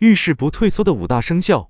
遇事不退缩的五大生肖